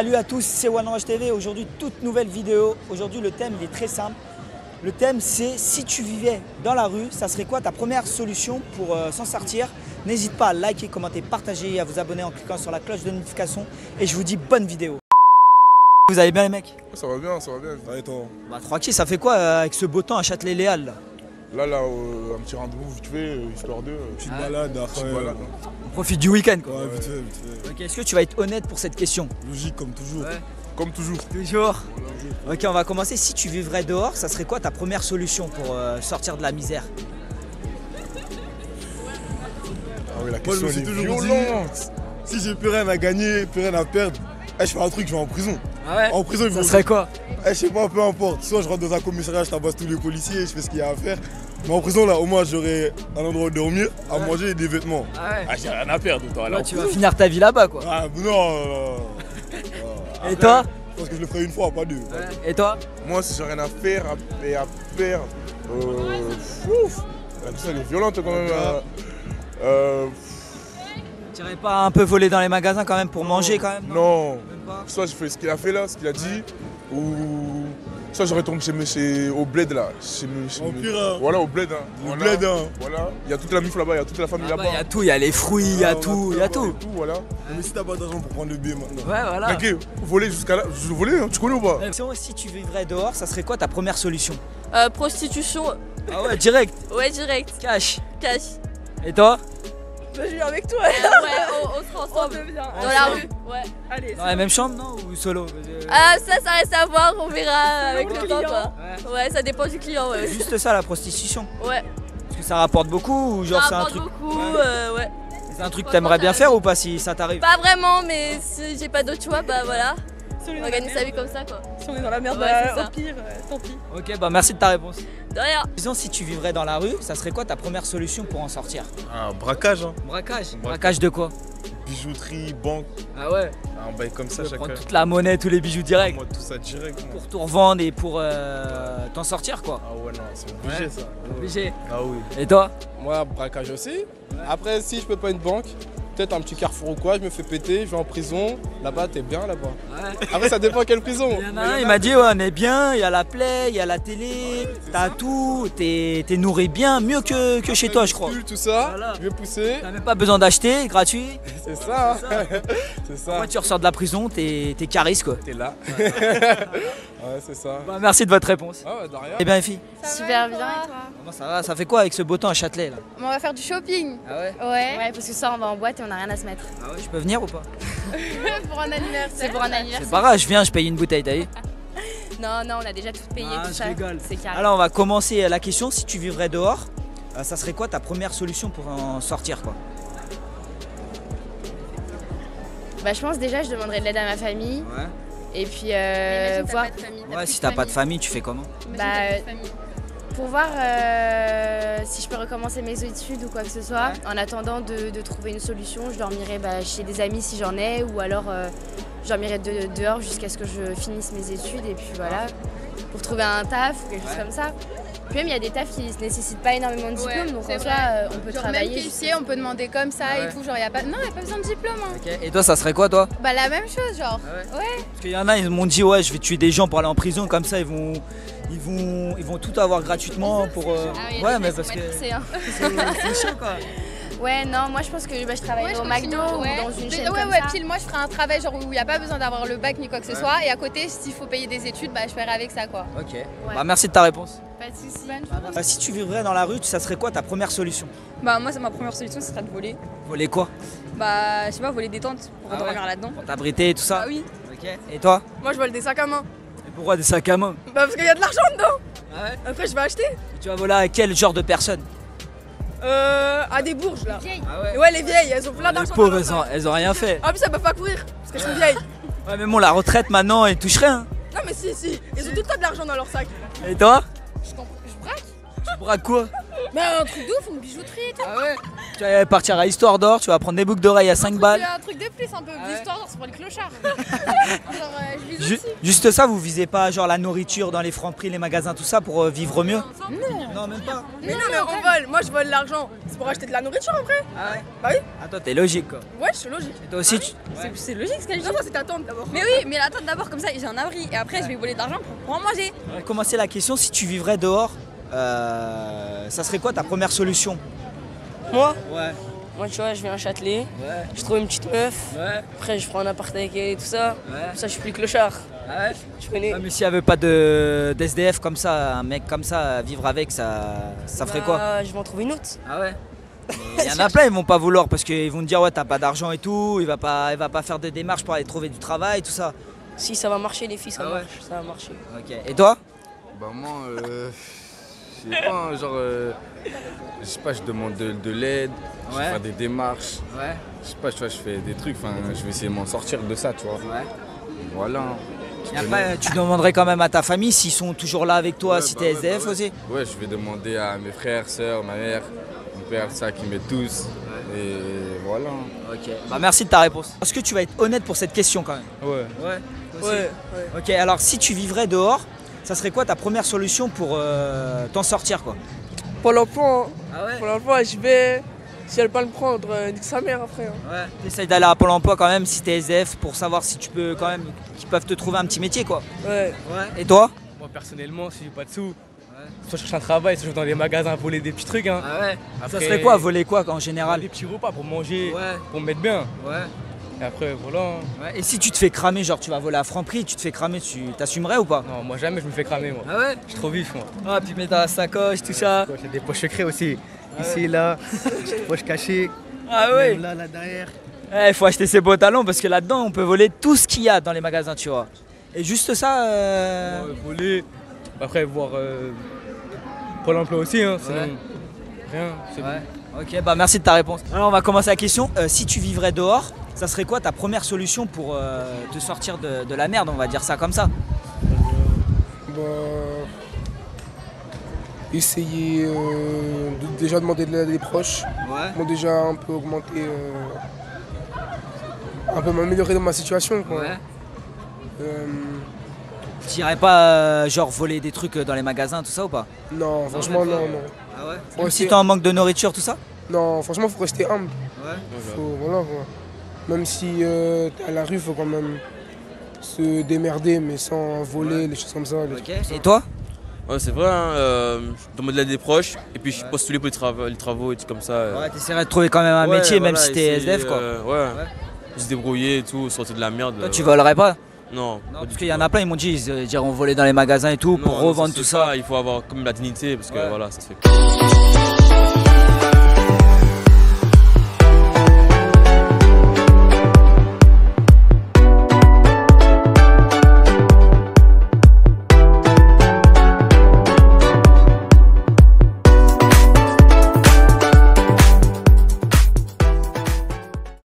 Salut à tous, c'est OneRush TV. Aujourd'hui, toute nouvelle vidéo. Aujourd'hui, le thème il est très simple. Le thème, c'est si tu vivais dans la rue, ça serait quoi ta première solution pour euh, s'en sortir? N'hésite pas à liker, commenter, partager et à vous abonner en cliquant sur la cloche de notification. Et je vous dis bonne vidéo. Vous allez bien les mecs? Ça va bien, ça va bien. Toi, Bah tranquille, ça fait quoi euh, avec ce beau temps à Châtelet-Léal là Là, euh, un petit rendez-vous vite fait, euh, histoire de. euh, petite Ah, balade, petite après. balade, ouais, hein. On profite du week-end quoi. vite fait, vite fait. Ok, est-ce que tu vas être honnête pour cette question Logique comme toujours. Ouais. Comme toujours. Toujours. Ok, on va commencer. Si tu vivrais dehors, ça serait quoi ta première solution pour euh, sortir de la misère Ah oui, la Moi, je question me suis elle est toujours dit- violente. Si j'ai plus rien à gagner, plus rien à perdre, eh, je fais un truc, je vais en prison. Ah ouais En prison, ils Ça vont. serait quoi Eh, je sais pas, peu importe. Soit je rentre dans un commissariat, je tabasse tous les policiers, je fais ce qu'il y a à faire. Mais en prison, là, au moins, j'aurai un endroit où dormir, à Ouais. manger et des vêtements. Ah ouais Ah, j'ai rien à perdre, toi, là. Tu vas finir ta vie là-bas quoi. Ah, non, non, non. Et toi Je pense que je le ferai une fois, pas deux. Et toi Moi, si j'ai rien à faire à- et à perdre. Euh. Ouf La elle est violente quand même. euh, euh, Tu irais pas un peu voler dans les magasins quand même pour manger quand même non. Même pas Soit je fais ce qu'il a fait là, ce qu'il a dit, ou. Soit je retourne chez, au bled là. Chez, mes- chez Au pire, hein. Voilà, au bled. Hein. Voilà. bled, hein. Voilà. Il y a toute la mif là-bas, il y a toute la famille Ah bah, là-bas. Il y a tout, il y a les fruits, il y a tout, il y a tout, voilà. Mais si t'as pas d'argent pour prendre le billet maintenant. Ouais, voilà. Ok, voler jusqu'à là. Je volais, hein, tu connais ou pas? Sinon, Si tu vivrais dehors, ça serait quoi ta première solution? Euh, prostitution, Ah ouais, direct, ouais, direct, cash. cash. Et toi? Bah, je viens avec toi. ouais, on, on ensemble. devient. Dans la rue, ouais. Allez. Dans la même chambre, non Ou solo Euh, Ah, ça, ça reste à voir, on verra avec le le temps, client. quoi. Ouais. Ouais, ça dépend du client, ouais. Juste ça, la prostitution. Ouais, Parce que ça rapporte beaucoup ou genre ça c'est un rapporte truc, beaucoup, Ouais. euh, ouais. c'est un truc que t'aimerais bien faire ou pas si ça t'arrive Pas vraiment, mais si j'ai pas d'autre choix, bah voilà. Si on gagne sa vie comme ça, quoi. Si on est dans la merde, Ouais, bah, au pire, euh, tant pis. Ok, bah merci de ta réponse. De rien. Disons, si tu vivrais dans la rue, ça serait quoi ta première solution pour en sortir? Un braquage, hein. Braquage? Braquage de quoi? Bijouterie, banque, Ah ouais? Un bail comme ça chacun. prendre toute la monnaie, tous les bijoux directs Moi tout ça direct. moi. pour tout revendre et pour euh, t'en sortir quoi. Ah ouais non, c'est obligé ça. Obligé. Ah oui. Et toi? Moi, braquage aussi. Après, si je peux pas une banque, peut-être un petit carrefour ou quoi, je me fais péter, je vais en prison. Là-bas, t'es bien là-bas. Ouais. Après, ça dépend quelle prison. Il y en a un, il m'a dit ouais, on est bien, il y a la play, il y a la télé, t'as tout, t'es t'es nourri bien, mieux que, que chez toi je crois. Tout ça, Voilà. je vais pousser. T'as même pas besoin d'acheter, gratuit. C'est ça. c'est ça. Moi tu ressors de la prison, t'es t'es charisme quoi. T'es là. ouais, c'est ça. Bah, merci de votre réponse. Ah ouais, de rien. Eh bien les filles, Super bien et toi? Comment ça va? Ça fait quoi avec ce beau temps à Châtelet là? On va faire du shopping. Ah ouais? Ouais. Ouais, parce que ça, on va en boîte et on a rien à se mettre. Ah ouais, je peux venir ou pas pour un anniversaire. C'est pour un C'est anniversaire. pas grave, je viens, je paye une bouteille, t'as vu Non, non, on a déjà tout payé. Ah, tout je ça. rigole. C'est carré. Alors on va commencer la question, si tu vivrais dehors, euh, ça serait quoi ta première solution pour en sortir quoi Bah, je pense déjà, je demanderais de l'aide à ma famille. Ouais. Et puis, euh, voir. Ouais, si t'as pas de famille, tu fais comment Bah, pour voir euh, si je peux recommencer mes études ou quoi que ce soit. En attendant de, de trouver une solution, je dormirai bah, chez des amis si j'en ai, ou alors euh, je dormirai de- dehors jusqu'à ce que je finisse mes études et puis voilà, pour trouver un taf ou quelque chose comme ça. Puis même il y a des tafs qui ne nécessitent pas énormément de diplôme, Ouais, donc en soi euh, on peut Genre travailler. même caissier, on peut demander comme ça Ah ouais. et tout, genre y a pas non, y a pas besoin de diplôme. hein. Et toi, ça serait quoi toi? Bah la même chose genre. Parce qu'il y en a, ils m'ont dit ouais, je vais tuer des gens pour aller en prison, comme ça ils vont, ils vont, ils vont tout avoir gratuitement pour. euh, Ah oui, ouais, mais parce que hein. c'est chaud quoi. Ouais, non, moi je pense que bah, je travaillerai Ouais, au McDo ou ouais. dans une Mais chaîne ouais, comme ouais, ça. pile moi je ferai un travail genre où il y a pas besoin d'avoir le bac ni quoi que ce Ouais. soit et à côté s'il faut payer des études, bah je ferai avec ça quoi. Ok. Bah merci de ta réponse. Pas de soucis. Bah, si tu vivrais dans la rue, ça serait quoi ta première solution? Bah, moi, c'est ma première solution, ce serait de voler. Voler quoi? Bah, je sais pas, voler des tentes pour Ah dormir ouais. là-dedans. Pour t'abriter et tout ça? Bah oui. Ok. Et toi? Moi, je vole des sacs à main. Et pourquoi des sacs à main? Bah, parce qu'il y a de l'argent dedans. Ah ouais? Après, je vais acheter. Et Tu vas voler à quel genre de personnes? Euh, à des bourges là. Ah ouais. Ouais, les vieilles, elles ont plein Les d'argent. pauvres, dans leur elles ont, elles ont rien fait. Ah, puis ça peuvent pas courir parce qu'elles sont vieilles. Ouais, mais bon, la retraite maintenant, elle touche rien. Non, mais si, si. Ils ont tout le temps de l'argent dans leur sac. Et toi? Braques quoi Bah un truc de ouf, une bijouterie et tout. Ah ouais Tu vas partir à Histoire d'Or, tu vas prendre des boucles d'oreilles à 5 balles. un truc de plus un peu. L'histoire d'or, c'est pour les clochards. Genre, euh, je vise Ju- aussi. juste ça, vous visez pas genre la nourriture dans les francs prix, les magasins, tout ça pour euh, vivre mieux Non, même pas. Mais non, mais on vole. Moi, je vole l'argent. C'est pour acheter de la nourriture après. Ah ouais Bah oui. Ah toi t'es logique quoi. Ouais, c'est logique. Et toi aussi tu... C'est- C'est logique ce qu'elle dit. Non, ça, c'est ta tante d'abord. Mais oui, mais attends d'abord comme ça, j'ai un abri et après je vais voler de l'argent pour, pour en manger. On va commencer la question, si tu vivrais dehors, ça serait quoi ta première solution Moi Ouais. Moi, tu vois, je viens à Châtelet, Ouais. je trouve une petite meuf, Ouais. après je prends un appart avec elle et tout ça. Ouais. Comme ça, je suis plus clochard. Ah ouais Tu connais Ah, mais s'il n'y avait pas de d'SDF comme ça, un mec comme ça, à vivre avec, ça, ça ferait quoi Bah, Je vais en trouver une autre. Ah ouais Il y en a plein, ils vont pas vouloir parce qu'ils vont te dire ouais t'as pas d'argent et tout, il va pas, il va pas faire de démarches pour aller trouver du travail, tout ça. Si ça va marcher, les filles, ça Ah ouais marche. Ça va marcher. Ok. Et toi Bah moi, euh, je sais pas, hein, genre, euh, je sais pas, je demande de, de l'aide, je Ouais. faire des démarches, Ouais. je sais pas, tu vois, je fais des trucs, enfin, je vais essayer de m'en sortir de ça, tu vois. Ouais. Voilà. Et après, tu demanderais quand même à ta famille s'ils sont toujours là avec toi, Ouais, si bah t'es SDF bah ouais. aussi. Ouais, je vais demander à mes frères, sœurs, ma mère, mon père, ça, qui m'aident tous. Et voilà. Ok. Bah merci de ta réponse. Est-ce que tu vas être honnête pour cette question quand même? Ouais. Ouais. Ouais, Ok. Alors si tu vivrais dehors, ça serait quoi ta première solution pour euh, t'en sortir quoi? Pour l'emploi, Ah ouais? pour l'emploi, je vais. Si elle pas le prendre, euh, nique sa mère après. hein. Ouais. T'essayes d'aller à Pôle Emploi quand même si t'es SDF pour savoir si tu peux quand même qu'ils peuvent te trouver un petit métier quoi. Ouais. Ouais. Et toi? Moi personnellement, si j'ai pas de sous, soit je cherche un travail, soit je vais dans les magasins voler des petits trucs. Hein. Ah ouais? Ça Après- serait quoi voler quoi en général? Des petits repas pour manger, Ouais. pour me mettre bien. Ouais. Et après, voilà. hein. Ouais, Et si tu te fais cramer, genre tu vas voler à Franprix, tu te fais cramer, tu t'assumerais ou pas? Non, moi jamais je me fais cramer, moi. Ah ouais? Je suis trop vif, moi. Ah, puis mettre dans la sacoche, tout ça. J'ai des poches secrets aussi. Ici, là, petite poche cachée. Ah ouais Là, là, derrière. Il faut acheter ses beaux talons parce que là-dedans on peut voler tout ce qu'il y a dans les magasins, tu vois. Et juste ça, euh... Voler. Après, voir euh, Pôle emploi aussi, hein. Sinon, rien. C'est Ouais. Ok, bah merci de ta réponse. Alors on va commencer la question. Euh, si tu vivrais dehors, ça serait quoi ta première solution pour euh, te sortir de, de la merde, on va dire ça comme ça? Bah, essayer euh, de déjà demander de l'aide à des proches. Ouais. Bon, déjà un peu augmenter, euh, un peu m'améliorer dans ma situation. Quoi. Ouais. Euh, T'irais pas euh, genre voler des trucs dans les magasins, tout ça ou pas? Non, franchement, non, non. Ah ouais? Même si t'es en manque de nourriture, tout ça? Non, franchement, faut rester humble. Ouais. Faut, voilà, quoi. Même si euh, à la rue, faut quand même se démerder, mais sans voler, les choses comme ça. comme. Et toi Ouais, c'est vrai, hein, euh, je demande de l'aide des proches et puis je postuler pour les travaux, les travaux et tout comme ça. euh. Ouais, t'essaierais de trouver quand même un Ouais, métier, même si t'es SDF quoi. euh, ouais. se débrouiller et tout, sortir de la merde. Toi, euh, tu ouais. volerais pas? Non, parce qu'il y en a plein, ils m'ont dit, ils euh, diront voler dans les magasins et tout pour Non, revendre tout ça. Il faut avoir comme la dignité parce que voilà, ça se fait.